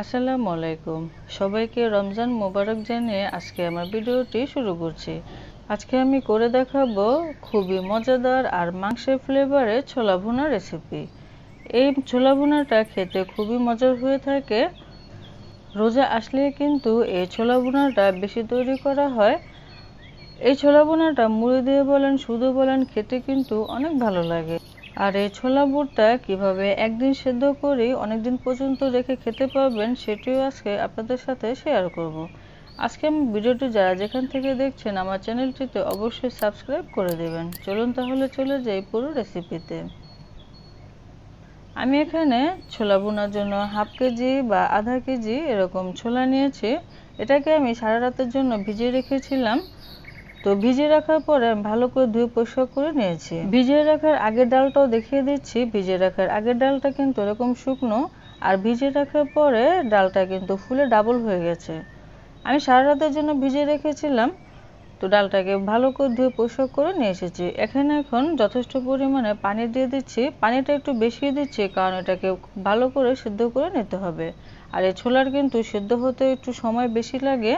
আসসালামু আলাইকুম। সবাইকে রমজান মোবারক জানিয়ে আজকে আমার ভিডিওটি শুরু করছি। আজকে আমি করে দেখাবো খুবই মজাদার আর মাংসের ফ্লেভারে ছোলা ভুনা রেসিপি এই ছোলা ভুনাটা খেতে খুবই মজার হয়ে থাকে। রোজা আসলে কিন্তু এই ছোলা ভুনাটা বেশি তৈরি করা হয়। এই ছোলা ভুনাটা মুড়ি দিয়ে বলেন, শুধু বলেন, খেতে কিন্তু অনেক ভালো লাগে। আর এই ছোলা বুটটা কীভাবে একদিন সেদ্ধ করে অনেকদিন পর্যন্ত রেখে খেতে পারবেন সেটিও আজকে আপনাদের সাথে শেয়ার করব। আজকে আমি ভিডিওটি যারা যেখান থেকে দেখছেন আমার চ্যানেলটিতে অবশ্যই সাবস্ক্রাইব করে দেবেন। চলুন তাহলে চলে যাই পুরো রেসিপিতে আমি এখানে ছোলা বোনার জন্য হাফ কেজি বা আধা কেজি এরকম ছোলা নিয়েছি। এটাকে আমি সারা রাতের জন্য ভিজিয়ে রেখেছিলাম। তো ভিজিয়ে রাখার পরে আমি ভালো করে ধুয়ে পরিষ্কার করে নিয়েছি। ভিজিয়ে রাখার আগের ডালটাও দেখিয়ে দিচ্ছি। ভিজিয়ে রাখার আগের ডালটা কিন্তু এরকম শুকনো আর ভিজিয়ে রাখার পরে ডালটা কিন্তু ফুলে ডাবল হয়ে গেছে। আমি সারা রাতের জন্য ভিজিয়ে রেখেছিলাম, তো ডালটাকে ভালো করে ধুয়ে পরিষ্কার করে নিয়ে এসেছি। এখানে এখন যথেষ্ট পরিমাণে পানি দিয়ে দিচ্ছি। পানিটা একটু বেশি দিচ্ছি কারণ এটাকে ভালো করে সিদ্ধ করে নিতে হবে। আর এই ছোলার কিন্তু সিদ্ধ হতে একটু সময় বেশি লাগে।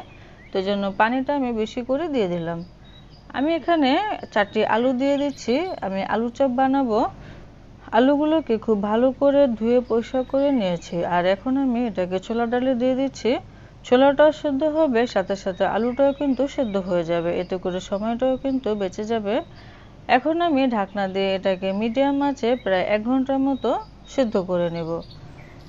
তো জন্য পানিটা আমি বেশি করে দিয়ে দিলাম। আমি এখানে চারটি আলু দিয়ে দিচ্ছি। আমি আলু চপ বানাবো। আলুগুলোকে খুব ভালো করে ধুয়ে পরিষ্কার করে নিয়েছি। আর এখন আমি এটাকে ছোলা ডালে দিয়ে দিচ্ছি। ছোলাটাও সেদ্ধ হবে, সাথে সাথে আলুটাও কিন্তু সেদ্ধ হয়ে যাবে। এতে করে সময়টাও কিন্তু বেঁচে যাবে। এখন আমি ঢাকনা দিয়ে এটাকে মিডিয়াম আঁচে প্রায় এক ঘণ্টার মতো সেদ্ধ করে নেব।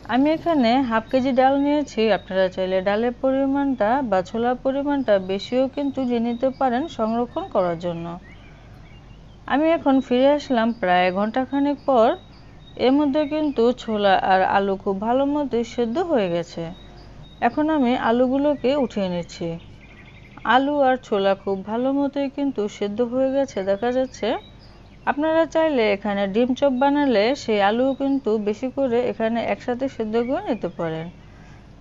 আমি এখানে হাফ কেজি ডাল নিয়েছি, আপনারা চাইলে ডালের পরিমাণটা বা ছোলার পরিমাণটা বেশিও কিন্তু জেনে নিতে পারেন সংরক্ষণ করার জন্য। আমি এখন ফিরে আসলাম প্রায় ঘন্টাখানেক পর, এর মধ্যে কিন্তু ছোলা আর আলু খুব ভালো মতো সেদ্ধ হয়ে গেছে। এখন আমি আলুগুলোকে উঠিয়ে নিচ্ছি। আলু আর ছোলা খুব ভালো মতোই কিন্তু সেদ্ধ হয়ে গেছে, দেখা যাচ্ছে আপনারা চাইলে এখানে ডিম চপ বানালে সেই আলু কিন্তু বেশি করে এখানে একসাথে সেদ্ধ করে নিতে পারেন।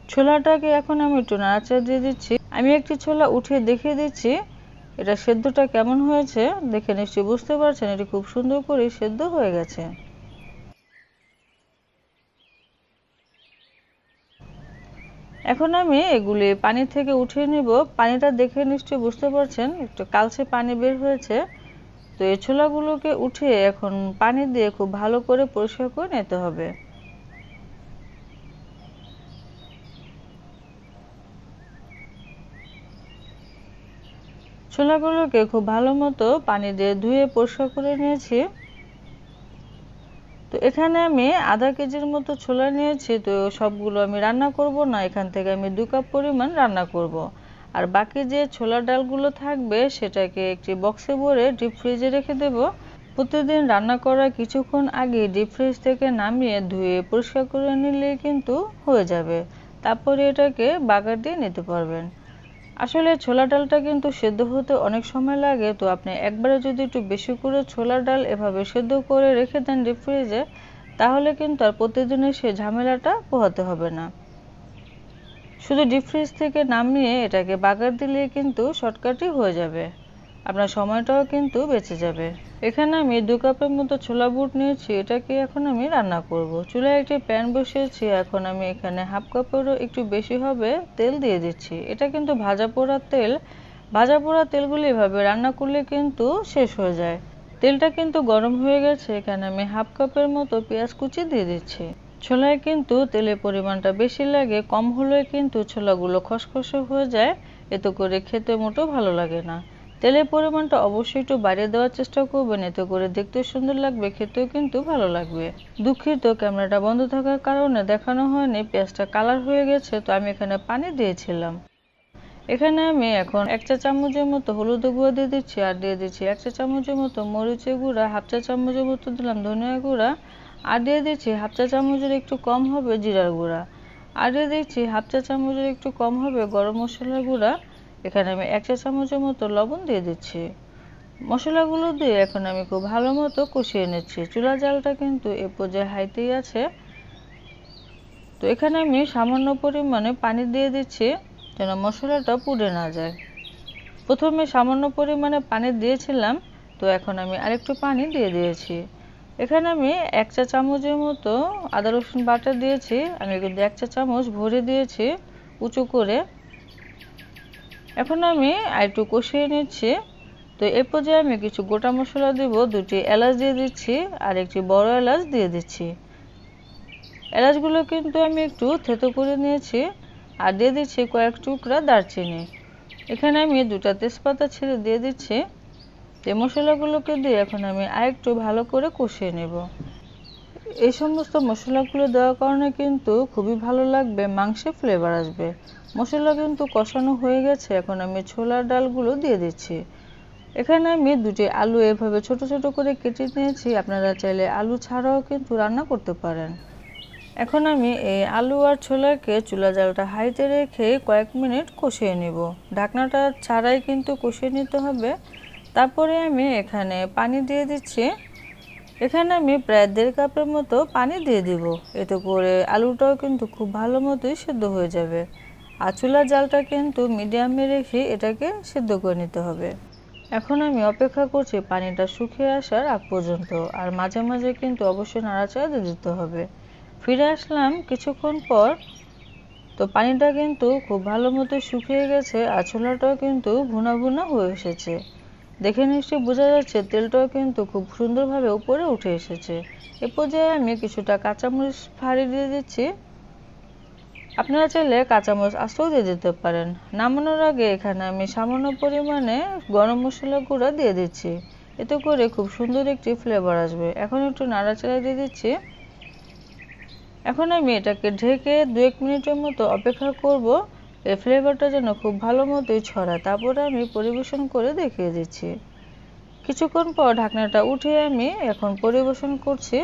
ছোলাটাকে এখন আমি একটু নাড়াচাড়া দিয়ে দিচ্ছি। আমি একটি ছোলা উঠিয়ে দেখিয়ে দিচ্ছি। এটা সেদ্ধটা কেমন হয়েছে দেখে নিশ্চয়ই বুঝতে পারছেন, এটি খুব সুন্দর করে সেদ্ধ হয়ে গেছে। এখন আমি এগুলি পানি থেকে উঠিয়ে নিব। পানিটা দেখে নিশ্চয়ই বুঝতে পারছেন, একটু কালচে পানি বের হয়েছে। তো এই ছোলাগুলোকে উঠিয়ে এখন পানি দিয়ে খুব ভালো করে পরিষ্কার করে নিতে হবে ছোলাগুলোকে খুব ভালো মতো পানি দিয়ে ধুয়ে পরিষ্কার করে নিয়েছি তো এখানে আমি আধা কেজির মতো ছোলা নিয়েছি, তো সবগুলো আমি রান্না করব না, এখান থেকে আমি দু কাপ পরিমাণ রান্না করব। আর বাকি যে ছোলার ডালগুলো থাকবে, সেটাকে একটি বক্সে ভরে ডিপ ফ্রিজে রেখে দেব। প্রতিদিন রান্না করার কিছুক্ষণ আগে ডিপ ফ্রিজ থেকে নামিয়ে ধুয়ে পরিষ্কার করে নিলে কিন্তু হয়ে যাবে। তারপরে এটাকে বাগার দিয়ে নিতে পারবেন। আসলে ছোলা ডালটা কিন্তু সেদ্ধ হতে অনেক সময় লাগে, তো আপনি একবারে যদি একটু বেশি করে ছোলার ডাল এভাবে সেদ্ধ করে রেখে দেন ডিপ ফ্রিজে তাহলে কিন্তু আর প্রতিদিনের সে ঝামেলাটা পোহাতে হবে না। শুধু ডিপ ফ্রিজ থেকে নামিয়ে এটাকে বাগার দিলে কিন্তু শর্টকাটই হয়ে যাবে। আপনার সময়টাও কিন্তু বেঁচে যাবে। এখানে আমি দু কাপের মতো ছোলা বুট নিয়েছি, এটাকে এখন আমি রান্না করব। চুলায় একটি প্যান বসিয়েছি, এখন আমি এখানে হাফ কাপেরও একটু বেশি হবে তেল দিয়ে দিচ্ছি। এটা কিন্তু ভাজা পোড়া তেল। ভাজা পোড়া তেলগুলি এভাবে রান্না করলে কিন্তু শেষ হয়ে যায়। তেলটা কিন্তু গরম হয়ে গেছে, এখানে আমি হাফ কাপের মতো পেঁয়াজ কুচি দিয়ে দিচ্ছি। ছোলায় কিন্তু তেলের পরিমাণটা বেশি লাগে, কম হলে কিন্তু ছোলাগুলো খসখসে হয়ে যায়, এতে করে খেতে মোটো ভালো লাগে না। তেলের পরিমাণটা অবশ্যই একটু বাড়িয়ে দেওয়ার চেষ্টা করবেন, এতে করে দেখতে সুন্দর লাগবে, খেতেও কিন্তু ভালো লাগবে। দুঃখিত, ক্যামেরাটা বন্ধ থাকার কারণে দেখানো হয়নি, পেঁয়াজটা কালার হয়ে গেছে, তো আমি এখানে পানি দিয়েছিলাম। এখানে আমি এখন এক চা চামচের মতো হলুদ গুঁড়া দিয়ে দিচ্ছি, আর দিয়ে দিচ্ছি এক চা চামচের মতো মরিচের গুঁড়া, হাফ চা চামচের মতো দিলাম ধনিয়া গুঁড়া আর দিয়ে দিচ্ছি হাফ চা চামচের একটু কম হবে জিরার গুঁড়া। আর দিয়ে দিচ্ছি হাফ চা চামচের একটু কম হবে গরম মশলার গুঁড়া। এখানে আমি এক চা চামচের মতো লবণ দিয়ে দিচ্ছি। মশলাগুলো দিয়ে এখন আমি খুব ভালো মতো কষিয়ে নিচ্ছি। চুলা জালটা কিন্তু এ পর্যায়ে হাইতেই আছে। তো এখানে আমি সামান্য পরিমাণে পানি দিয়ে দিচ্ছি যেন মশলাটা পুড়ে না যায়। প্রথমে সামান্য পরিমাণে পানি দিয়েছিলাম। তো এখন আমি আরেকটু পানি দিয়ে দিয়েছি। এখানে আমি এক চা চামচের মতো আদা, রসুন বাটা দিয়েছি। আমি কিন্তু এক চা চামচ ভরে দিয়েছি উঁচু করে। এখন আমি একটু কষিয়ে নিচ্ছি। তো এ পর্যায়ে আমি কিছু গোটা মশলা দেব, দুটি এলাচ দিয়ে দিচ্ছি আর একটি বড় এলাচ দিয়ে দিচ্ছি। এলাচগুলো কিন্তু আমি একটু থেতো করে নিয়েছি আর দিয়ে দিচ্ছি কয়েক টুকরা দারচিনি। এখানে আমি দুটা তেজপাতা ছেড়ে দিয়ে দিচ্ছি। এই মশলাগুলোকে দিয়ে এখন আমি আরেকটু ভালো করে কষিয়ে নেব। এই সমস্ত মশলাগুলো দেওয়ার কারণে কিন্তু খুবই ভালো লাগবে মাংসে ফ্লেভার আসবে। মশলা কিন্তু কষানো হয়ে গেছে, এখন আমি ছোলার ডালগুলো দিয়ে দিচ্ছি। এখানে আমি দুটি আলু এভাবে ছোট ছোট করে কেটে নিয়েছি, আপনারা চাইলে আলু ছাড়াও কিন্তু রান্না করতে পারেন। এখন আমি এই আলু আর ছোলাকে চুলা জালটা হাইতে রেখে কয়েক মিনিট কষিয়ে নিব। ঢাকনাটা ছাড়াই কিন্তু কষিয়ে নিতে হবে। তারপরে আমি এখানে পানি দিয়ে দিচ্ছি। এখানে আমি প্রায় দেড় কাপের মতো পানি দিয়ে দিব। এতে করে আলুটাও কিন্তু খুব ভালো মতোই সেদ্ধ হয়ে যাবে। আর চুলার জালটা কিন্তু মিডিয়ামে রেখে এটাকে সেদ্ধ করে নিতে হবে। এখন আমি অপেক্ষা করছি পানিটা শুকিয়ে আসার আগ পর্যন্ত। আর মাঝে মাঝে কিন্তু অবশ্যই নাড়াচাড়া দিয়ে দিতে হবে। ফিরে আসলাম কিছুক্ষণ পর। তো পানিটা কিন্তু খুব ভালো মতো শুকিয়ে গেছে আর ছোলাটাও কিন্তু ভুনা ভুনা হয়ে এসেছে। দেখে নিশ্চয়ই বোঝা যাচ্ছে তেলটাও কিন্তু খুব সুন্দরভাবে উপরে উঠে এসেছে। এ পর্যায়ে আমি কিছুটা কাঁচামরিচ ফাড়ি দিয়ে দিচ্ছি। আপনারা চাইলে কাঁচামরিচ আস্তেও দিয়ে দিতে পারেন। নামানোর আগে এখানে আমি সামান্য পরিমাণে গরম মশলা গুঁড়া দিয়ে দিচ্ছি। এতে করে খুব সুন্দর একটি ফ্লেভার আসবে। এখন একটু নাড়াচাড়া দিয়ে দিচ্ছি। এখন আমি এটাকে ঢেকে দু এক মিনিটের মতো অপেক্ষা করব। ফ্লেভারটা যেন খুব ভালো মতোই ছড়ায়, তারপরে আমি পরিবেশন করে দেখিয়ে দিচ্ছি। কিছুক্ষণ পর ঢাকনাটা উঠিয়ে আমি এখন পরিবেশন করছি।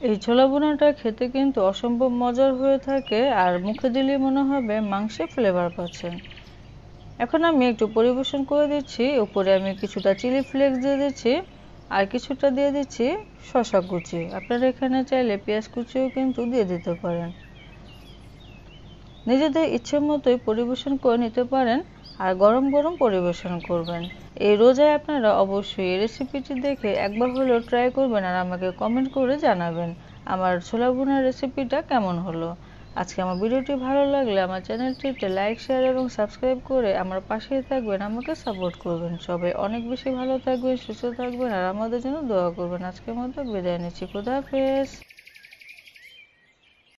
এই ছোলা বোনাটা খেতে কিন্তু অসম্ভব মজার হয়ে থাকে, আর মুখে দিলে মনে হবে মাংসে ফ্লেভার পাচ্ছেন এখন আমি একটু পরিবেশন করে দিচ্ছি, উপরে আমি কিছুটা চিলি ফ্লেক্স দিয়ে দিচ্ছি, আর কিছুটা দিয়ে দিচ্ছি শশা কুচি। আপনারা এখানে চাইলে পেঁয়াজ কুচিও কিন্তু দিয়ে দিতে পারেন। নিজেদের ইচ্ছে মতোই পরিবেশন করে নিতে পারেন আর গরম গরম পরিবেশন করবেন। এই রোজায় আপনারা অবশ্যই এই রেসিপিটি দেখে একবার হলেও ট্রাই করবেন আর আমাকে কমেন্ট করে জানাবেন আমার ছোলা বোনার রেসিপিটা কেমন হলো। আজকে আমার ভিডিওটি ভালো লাগলে আমার চ্যানেলটিতে লাইক শেয়ার এবং সাবস্ক্রাইব করে আমার পাশেই থাকবেন, আমাকে সাপোর্ট করবেন। সবাই অনেক বেশি ভালো থাকবেন, সুস্থ থাকবেন আর আমাদের জন্য দোয়া করবেন। আজকের মতো বিদায় নিচ্ছি। খুদা হাফেজ।